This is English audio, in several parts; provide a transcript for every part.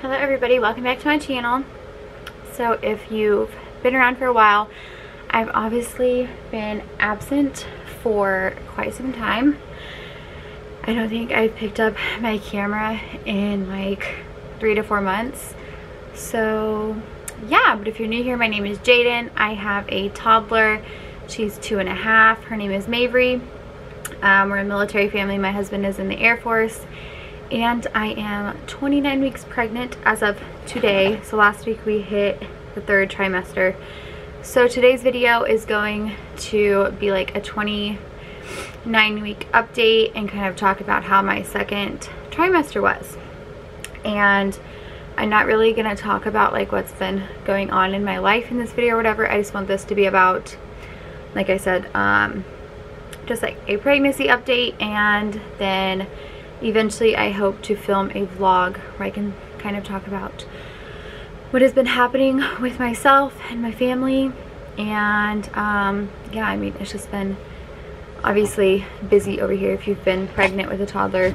Hello everybody, welcome back to my channel. So if you've been around for a while, I've obviously been absent for quite some time. I don't think I've picked up my camera in like three to four months. So yeah, but if you're new here, my name is Jayden. I have a toddler. She's two and a half. Her name is Mavery. Um, we're a military family. My husband is in the Air Force and I am 29 weeks pregnant as of today. So last week we hit the third trimester. So today's video is going to be like a 29 week update and kind of talk about how my second trimester was. And I'm not really going to talk about like what's been going on in my life in this video or whatever. I just want this to be about, like I said, um, just like a pregnancy update and then eventually I hope to film a vlog where I can kind of talk about what has been happening with myself and my family. And um, yeah I mean it's just been obviously busy over here. If you've been pregnant with a toddler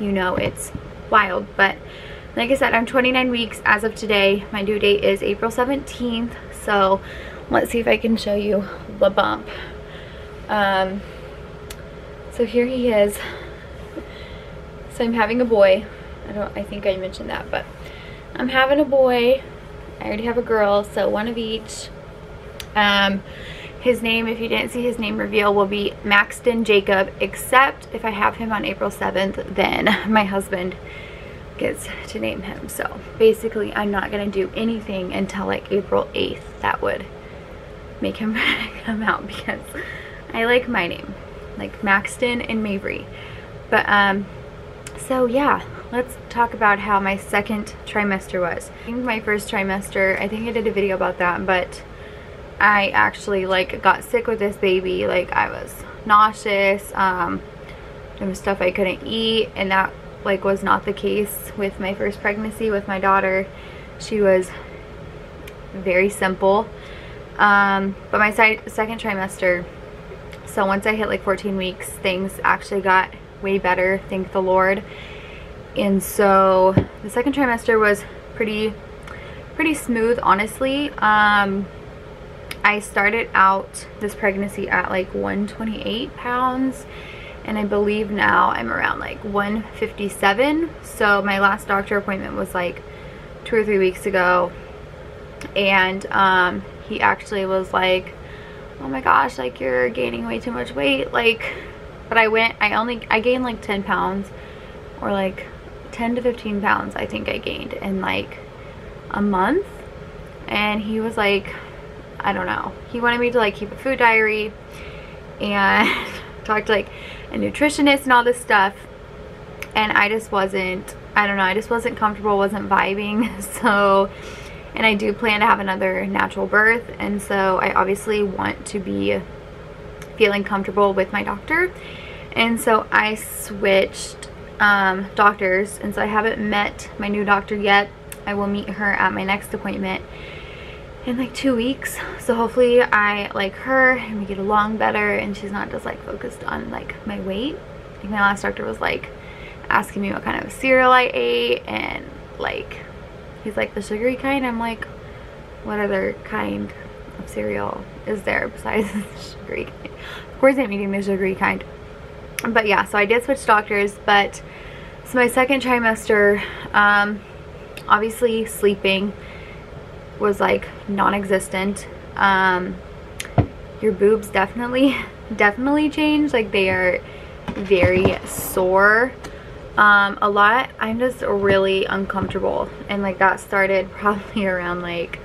you know it's wild. But like I said I'm 29 weeks as of today. My due date is April 17th so let's see if I can show you the bump. Um, so here he is so I'm having a boy. I don't I think I mentioned that, but I'm having a boy. I already have a girl, so one of each. Um his name, if you didn't see his name reveal, will be Maxton Jacob, except if I have him on April 7th, then my husband gets to name him. So basically, I'm not going to do anything until like April 8th. That would make him come out because I like my name, like Maxton and Mavery. But um, so yeah, let's talk about how my second trimester was. I think my first trimester, I think I did a video about that, but I actually like got sick with this baby. Like I was nauseous, um, there was stuff I couldn't eat and that like was not the case with my first pregnancy with my daughter. She was very simple. Um, but my second trimester, so once I hit like 14 weeks, things actually got way better, thank the Lord. And so the second trimester was pretty, pretty smooth, honestly. Um, I started out this pregnancy at like 128 pounds and I believe now I'm around like 157 so my last doctor appointment was like two or three weeks ago and um, he actually was like oh my gosh like you're gaining way too much weight like but I went, I only, I gained like 10 pounds or like 10 to 15 pounds I think I gained in like a month. And he was like, I don't know. He wanted me to like keep a food diary and talk to like a nutritionist and all this stuff. And I just wasn't, I don't know, I just wasn't comfortable, wasn't vibing. So, and I do plan to have another natural birth. And so I obviously want to be feeling comfortable with my doctor. And so I switched um, doctors. And so I haven't met my new doctor yet. I will meet her at my next appointment in like two weeks. So hopefully I like her and we get along better and she's not just like focused on like my weight. Like my last doctor was like asking me what kind of cereal I ate and like he's like the sugary kind? I'm like what other kind of cereal is there besides the sugary kind. Of course I'm eating the sugary kind. But yeah so I did switch doctors but so my second trimester um, obviously sleeping was like non-existent. Um, your boobs definitely definitely changed like they are very sore. Um, a lot I'm just really uncomfortable. And like that started probably around like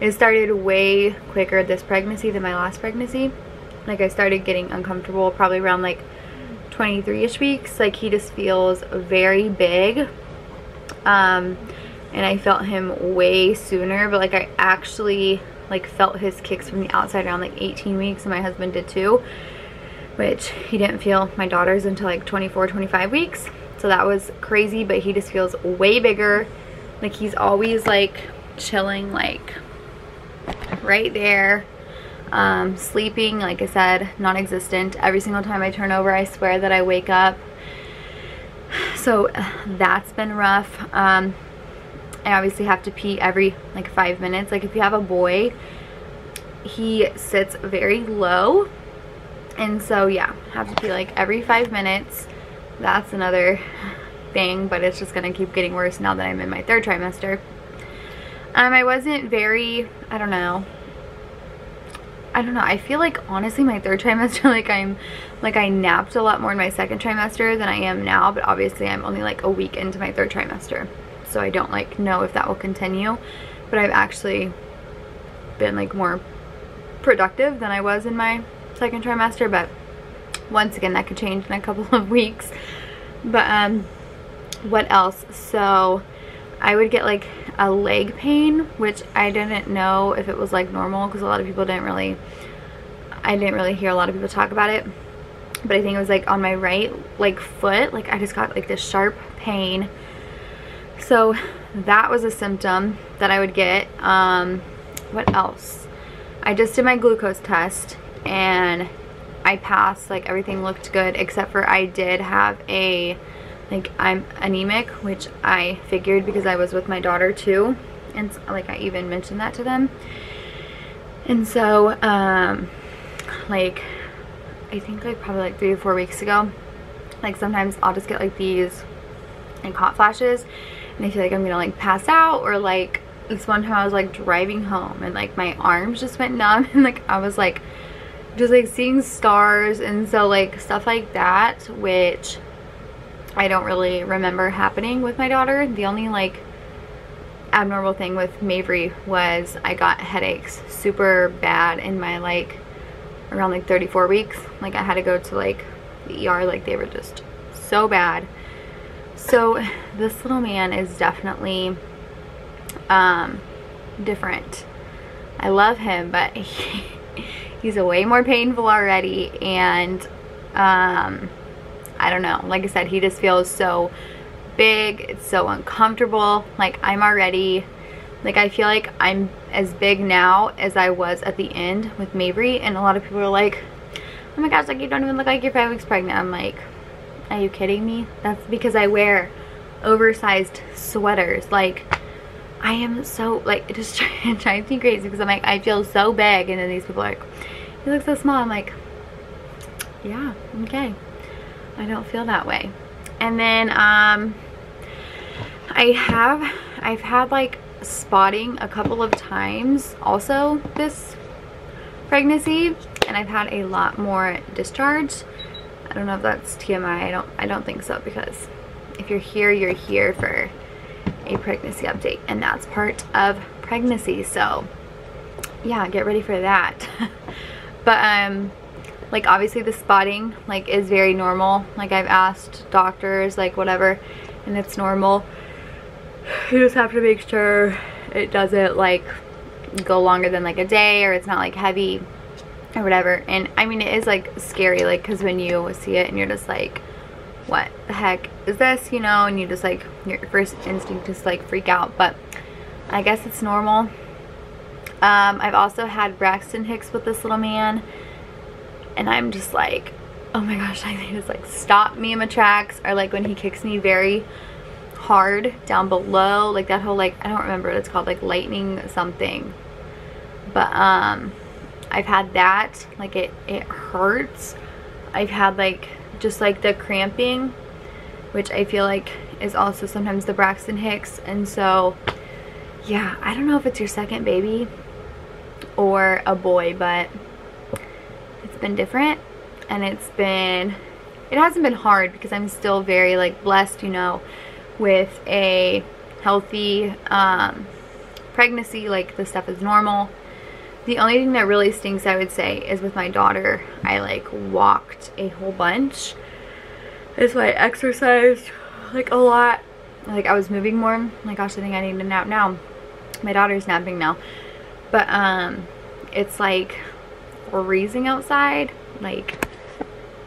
it started way quicker this pregnancy than my last pregnancy. Like I started getting uncomfortable probably around like 23ish weeks. Like he just feels very big. Um and I felt him way sooner but like I actually like felt his kicks from the outside around like 18 weeks and my husband did too which he didn't feel my daughter's until like 24 25 weeks. So that was crazy but he just feels way bigger. Like he's always like chilling like right there um, sleeping, like I said, non-existent. Every single time I turn over, I swear that I wake up. So that's been rough. Um, I obviously have to pee every like five minutes. Like if you have a boy, he sits very low. And so yeah, have to pee like every five minutes. That's another thing, but it's just gonna keep getting worse now that I'm in my third trimester. Um, I wasn't very, I don't know, I don't know. I feel like honestly my third trimester, like I'm, like I napped a lot more in my second trimester than I am now. But obviously I'm only like a week into my third trimester. So I don't like know if that will continue. But I've actually been like more productive than I was in my second trimester. But once again, that could change in a couple of weeks. But um, what else? So I would get like a leg pain, which I didn't know if it was like normal because a lot of people didn't really, I didn't really hear a lot of people talk about it. But I think it was like on my right like foot, like I just got like this sharp pain. So that was a symptom that I would get. Um, what else? I just did my glucose test and I passed, like everything looked good except for I did have a like I'm anemic which I figured because I was with my daughter too. And like I even mentioned that to them. And so um like I think like probably like three or four weeks ago like sometimes I'll just get like these like hot flashes. And I feel like I'm gonna like pass out or like this one time I was like driving home and like my arms just went numb. And like I was like just like seeing stars and so like stuff like that which I don't really remember happening with my daughter. The only like abnormal thing with Mavery was I got headaches super bad in my like around like 34 weeks. Like I had to go to like the ER like they were just so bad. So this little man is definitely um, different. I love him, but he, he's a way more painful already and um, I don't know. Like I said, he just feels so big. It's so uncomfortable. Like I'm already, like I feel like I'm as big now as I was at the end with Mavery. And a lot of people are like, oh my gosh, like you don't even look like you're five weeks pregnant. I'm like, are you kidding me? That's because I wear oversized sweaters. Like I am so, like it just drives me crazy because I'm like, I feel so big. And then these people are like, you look so small. I'm like, yeah, okay. I don't feel that way. And then um, I have, I've had like spotting a couple of times also this pregnancy and I've had a lot more discharge. I don't know if that's TMI. I don't I don't think so because if you're here, you're here for a pregnancy update and that's part of pregnancy. So yeah, get ready for that. but um like obviously the spotting like is very normal. Like I've asked doctors like whatever and it's normal. You just have to make sure it doesn't like go longer than like a day or it's not like heavy or whatever. And I mean it is like scary like because when you see it and you're just like what the heck is this? You know and you just like your first instinct is like freak out. But I guess it's normal. Um, I've also had Braxton Hicks with this little man and I'm just like, oh my gosh, I think just like stop me in my tracks or like when he kicks me very hard down below, like that whole like, I don't remember what it's called, like lightning something. But um, I've had that, like it, it hurts. I've had like, just like the cramping, which I feel like is also sometimes the Braxton Hicks. And so, yeah, I don't know if it's your second baby or a boy, but been different and it's been it hasn't been hard because I'm still very like blessed you know with a healthy um, pregnancy like the stuff is normal. The only thing that really stinks I would say is with my daughter. I like walked a whole bunch. That's why I exercised like a lot. Like I was moving more. Oh my gosh I think I need a nap now. My daughter's napping now. But um it's like freezing outside. Like,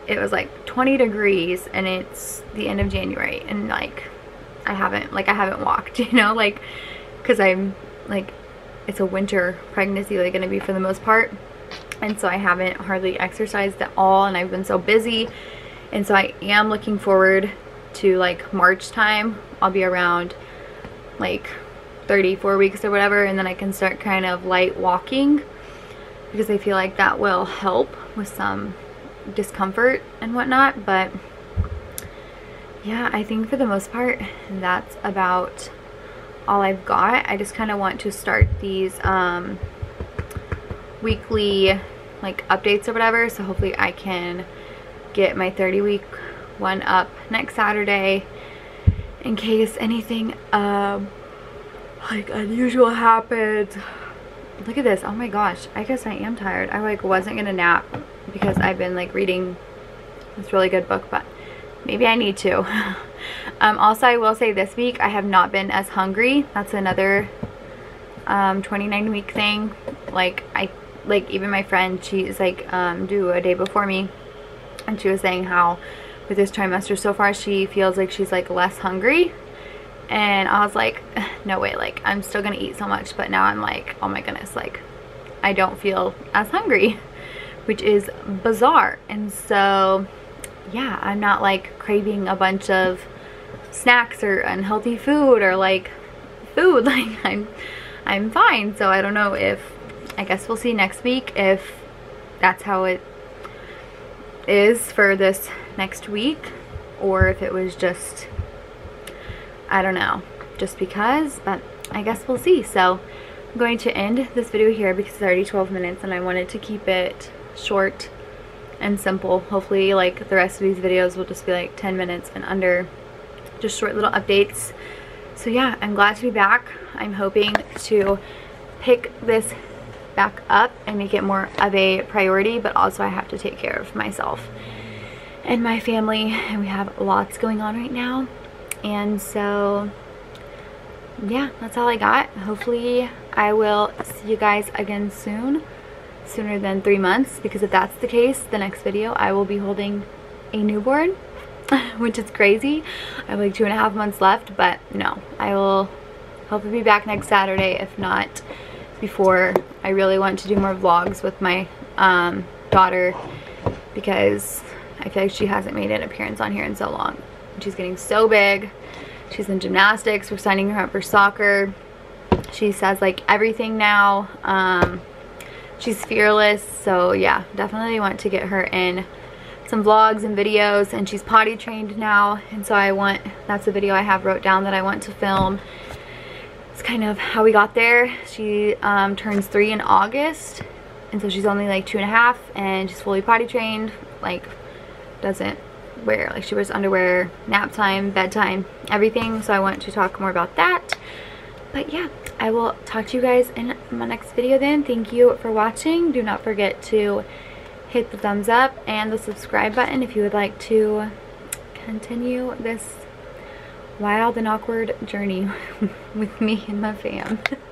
it was like 20 degrees and it's the end of January and like, I haven't, like I haven't walked, you know, like, cause I'm like, it's a winter pregnancy, like gonna be for the most part. And so I haven't hardly exercised at all and I've been so busy. And so I am looking forward to like March time. I'll be around like 34 weeks or whatever and then I can start kind of light walking because I feel like that will help with some discomfort and whatnot but yeah I think for the most part that's about all I've got. I just kind of want to start these um, weekly like updates or whatever so hopefully I can get my 30 week one up next Saturday in case anything um, like unusual happens look at this. Oh my gosh. I guess I am tired. I like wasn't gonna nap because I've been like reading this really good book but maybe I need to. Um, also I will say this week I have not been as hungry. That's another um, 29 week thing. Like I like even my friend she's like um, due a day before me. And she was saying how with this trimester so far she feels like she's like less hungry. And I was like no way like I'm still gonna eat so much but now I'm like oh my goodness like I don't feel as hungry which is bizarre. And so yeah I'm not like craving a bunch of snacks or unhealthy food or like food. Like I'm I'm fine. So I don't know if I guess we'll see next week if that's how it is for this next week or if it was just I don't know just because but I guess we'll see. So I'm going to end this video here because it's already 12 minutes and I wanted to keep it short and simple. Hopefully like the rest of these videos will just be like 10 minutes and under. Just short little updates. So yeah I'm glad to be back. I'm hoping to pick this back up and make it more of a priority but also I have to take care of myself and my family and we have lots going on right now. And so yeah that's all I got. Hopefully I will see you guys again soon sooner than three months because if that's the case the next video I will be holding a newborn which is crazy. I have like two and a half months left but no. I will hopefully be back next Saturday if not before I really want to do more vlogs with my um, daughter because I feel like she hasn't made an appearance on here in so long. She's getting so big she's in gymnastics we're signing her up for soccer. She says like everything now. Um, she's fearless so yeah definitely want to get her in some vlogs and videos and she's potty trained now and so I want that's a video I have wrote down that I want to film. It's kind of how we got there. She um, turns three in August and so she's only like two and a half and she's fully potty trained like doesn't wear like she wears underwear nap time bedtime everything so I want to talk more about that. But yeah I will talk to you guys in my next video then. Thank you for watching. Do not forget to hit the thumbs up and the subscribe button if you would like to continue this wild and awkward journey with me and my fam